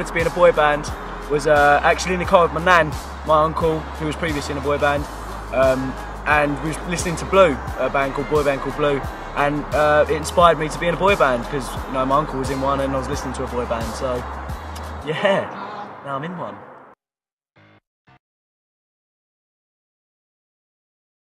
wanted to be in a boy band was uh, actually in the car with my nan, my uncle, who was previously in a boy band, um, and we was listening to Blue, a band called Boy Band called Blue, and uh, it inspired me to be in a boy band because you know my uncle was in one and I was listening to a boy band. So yeah, now I'm in one.